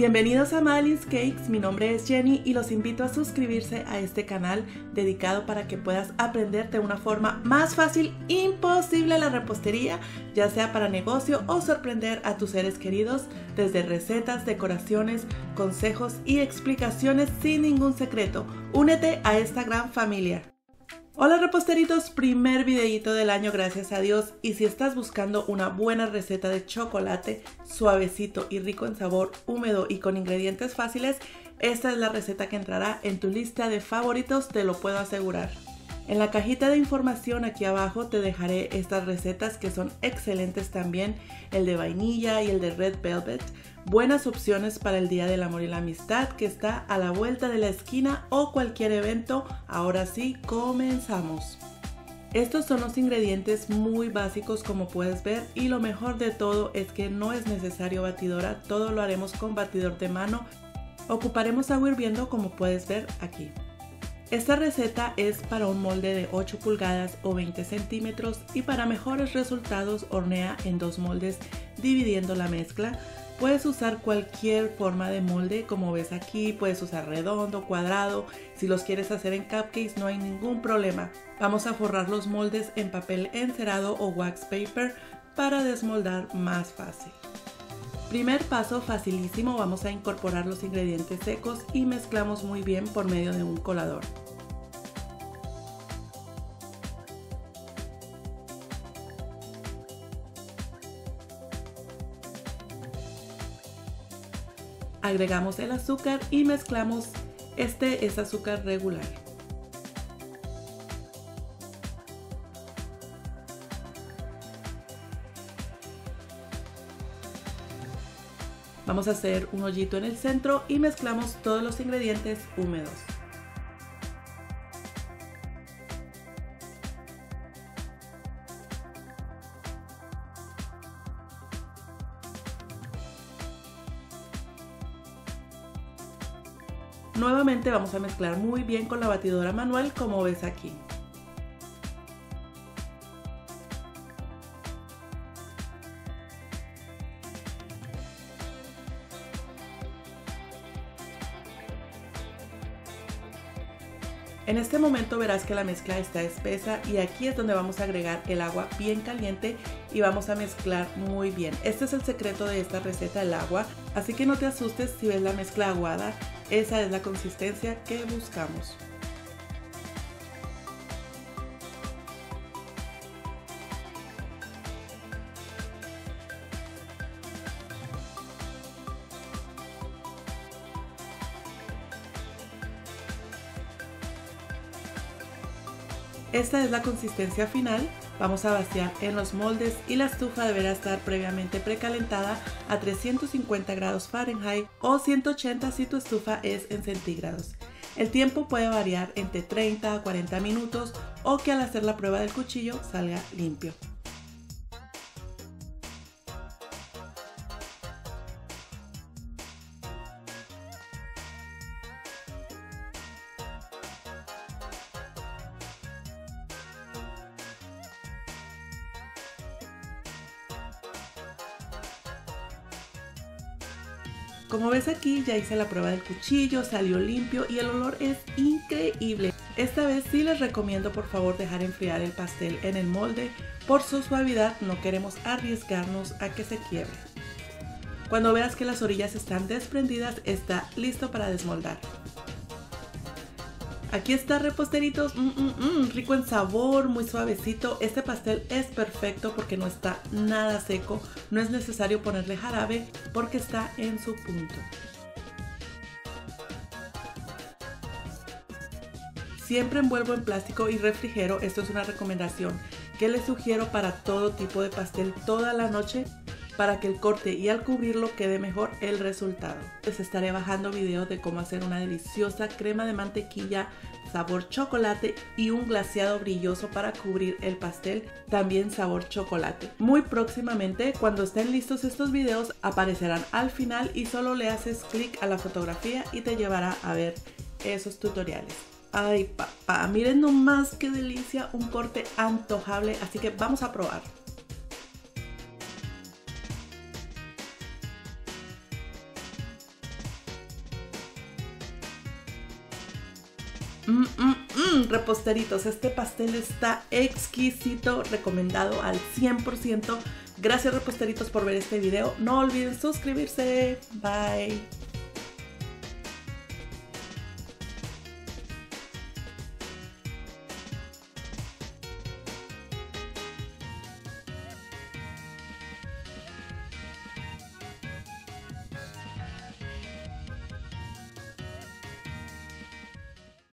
Bienvenidos a Madeline's Cakes, mi nombre es Jenny y los invito a suscribirse a este canal dedicado para que puedas aprender de una forma más fácil imposible la repostería, ya sea para negocio o sorprender a tus seres queridos, desde recetas, decoraciones, consejos y explicaciones sin ningún secreto. Únete a esta gran familia. Hola reposteritos, primer videito del año gracias a Dios y si estás buscando una buena receta de chocolate suavecito y rico en sabor, húmedo y con ingredientes fáciles, esta es la receta que entrará en tu lista de favoritos, te lo puedo asegurar. En la cajita de información aquí abajo te dejaré estas recetas que son excelentes también, el de vainilla y el de red velvet, buenas opciones para el Día del Amor y la Amistad que está a la vuelta de la esquina o cualquier evento. Ahora sí, comenzamos. Estos son los ingredientes muy básicos como puedes ver y lo mejor de todo es que no es necesario batidora, todo lo haremos con batidor de mano. Ocuparemos agua hirviendo como puedes ver aquí. Esta receta es para un molde de 8 pulgadas o 20 centímetros y para mejores resultados hornea en dos moldes dividiendo la mezcla. Puedes usar cualquier forma de molde, como ves aquí, puedes usar redondo, cuadrado. Si los quieres hacer en cupcakes no hay ningún problema. Vamos a forrar los moldes en papel encerado o wax paper para desmoldar más fácil. Primer paso facilísimo, vamos a incorporar los ingredientes secos y mezclamos muy bien por medio de un colador. agregamos el azúcar y mezclamos. Este es azúcar regular. Vamos a hacer un hoyito en el centro y mezclamos todos los ingredientes húmedos. Nuevamente vamos a mezclar muy bien con la batidora manual como ves aquí. En este momento verás que la mezcla está espesa y aquí es donde vamos a agregar el agua bien caliente y vamos a mezclar muy bien. Este es el secreto de esta receta, el agua, así que no te asustes si ves la mezcla aguada, esa es la consistencia que buscamos. Esta es la consistencia final. Vamos a vaciar en los moldes y la estufa deberá estar previamente precalentada a 350 grados Fahrenheit o 180 si tu estufa es en centígrados. El tiempo puede variar entre 30 a 40 minutos o que al hacer la prueba del cuchillo salga limpio. Como ves aquí ya hice la prueba del cuchillo, salió limpio y el olor es increíble. Esta vez sí les recomiendo por favor dejar enfriar el pastel en el molde. Por su suavidad no queremos arriesgarnos a que se quiebre. Cuando veas que las orillas están desprendidas está listo para desmoldar. Aquí está reposteritos, mm, mm, mm, rico en sabor, muy suavecito. Este pastel es perfecto porque no está nada seco. No es necesario ponerle jarabe porque está en su punto. Siempre envuelvo en plástico y refrigero. Esto es una recomendación que les sugiero para todo tipo de pastel toda la noche para que el corte y al cubrirlo quede mejor el resultado. Les estaré bajando videos de cómo hacer una deliciosa crema de mantequilla sabor chocolate y un glaseado brilloso para cubrir el pastel, también sabor chocolate. Muy próximamente, cuando estén listos estos videos, aparecerán al final y solo le haces clic a la fotografía y te llevará a ver esos tutoriales. Ay, papá, miren nomás qué delicia, un corte antojable, así que vamos a probar. Mm, mm, mm, reposteritos, este pastel está exquisito, recomendado al 100%. Gracias reposteritos por ver este video. No olviden suscribirse. Bye.